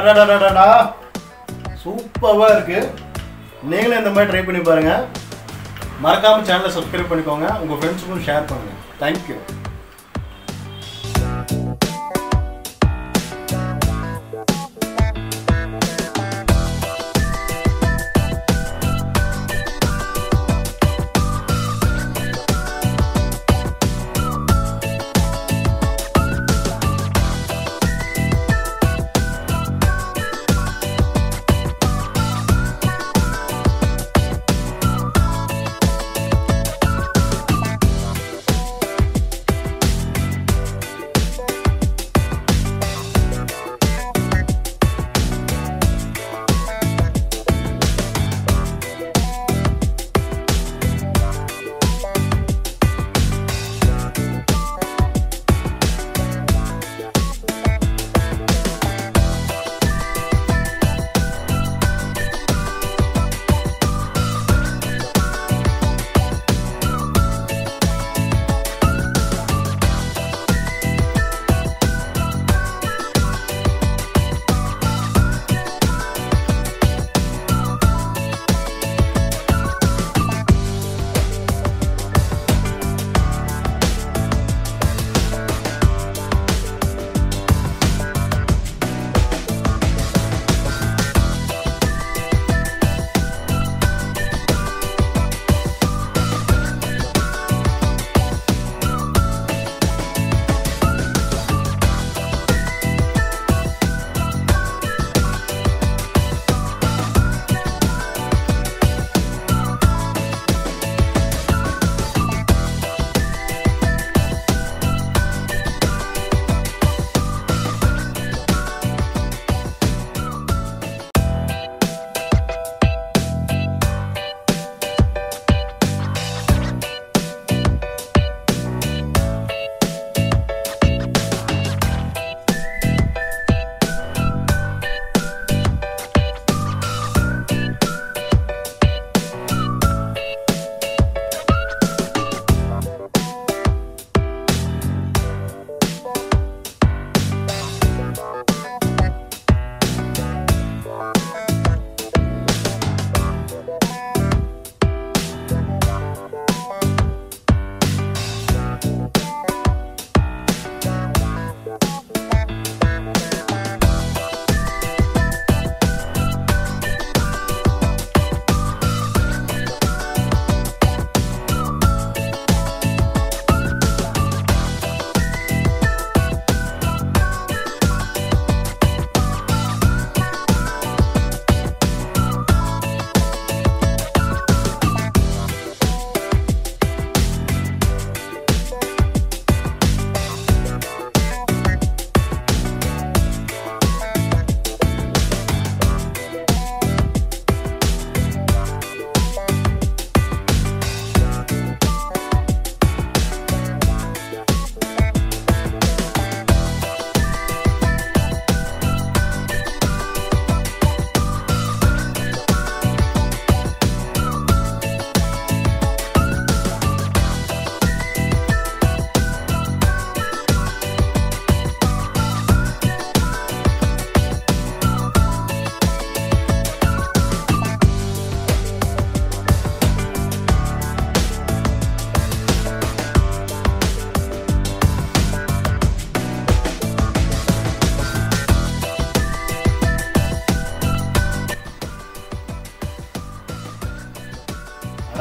அடடடடடா சூப்பராக இருக்குது நீங்களும் இந்த மாதிரி ட்ரை பண்ணி பாருங்கள் மறக்காமல் சேனலை சப்ஸ்கிரைப் பண்ணிக்கோங்க. உங்கள் ஃப்ரெண்ட்ஸுக்கும் ஷேர் பண்ணுங்கள் தேங்க்யூ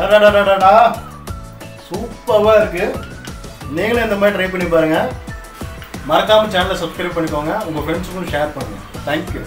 அடடடடடா சூப்பராக இருக்குது நீங்களும் இந்த மாதிரி ட்ரை பண்ணி பாருங்கள் மறக்காமல் சேனலை சப்ஸ்கிரைப் பண்ணிக்கோங்க உங்கள் ஃப்ரெண்ட்ஸுக்கும் ஷேர் பண்ணுங்கள் தேங்க்யூ